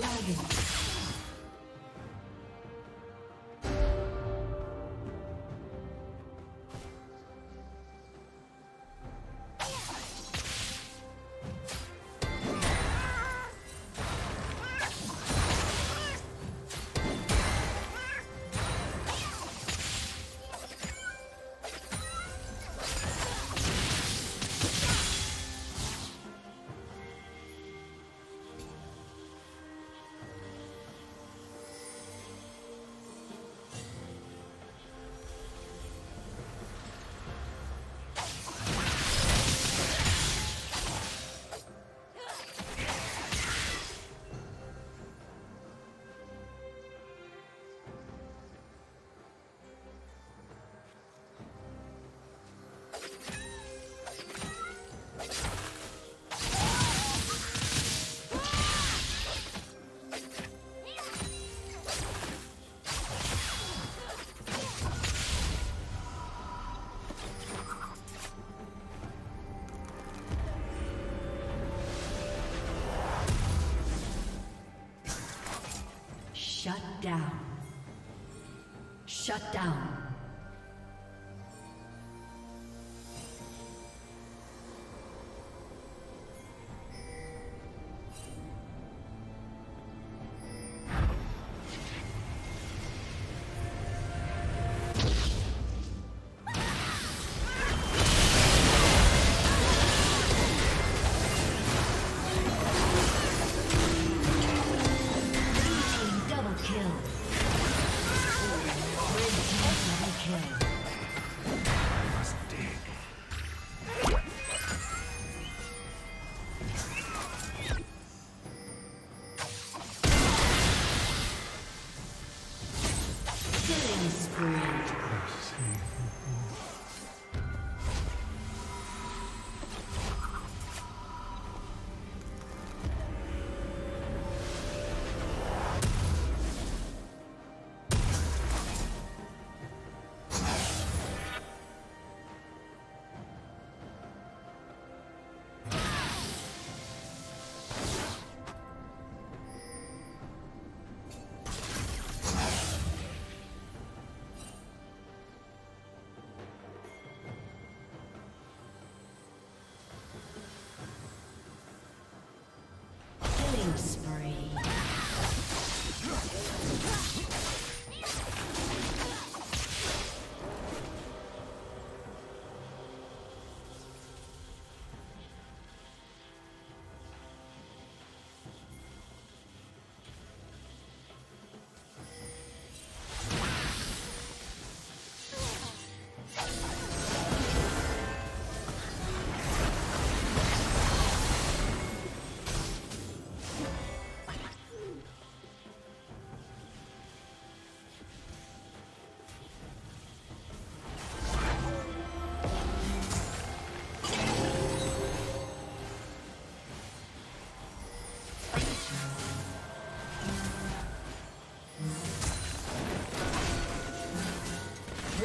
Dragon. Down. Shut down.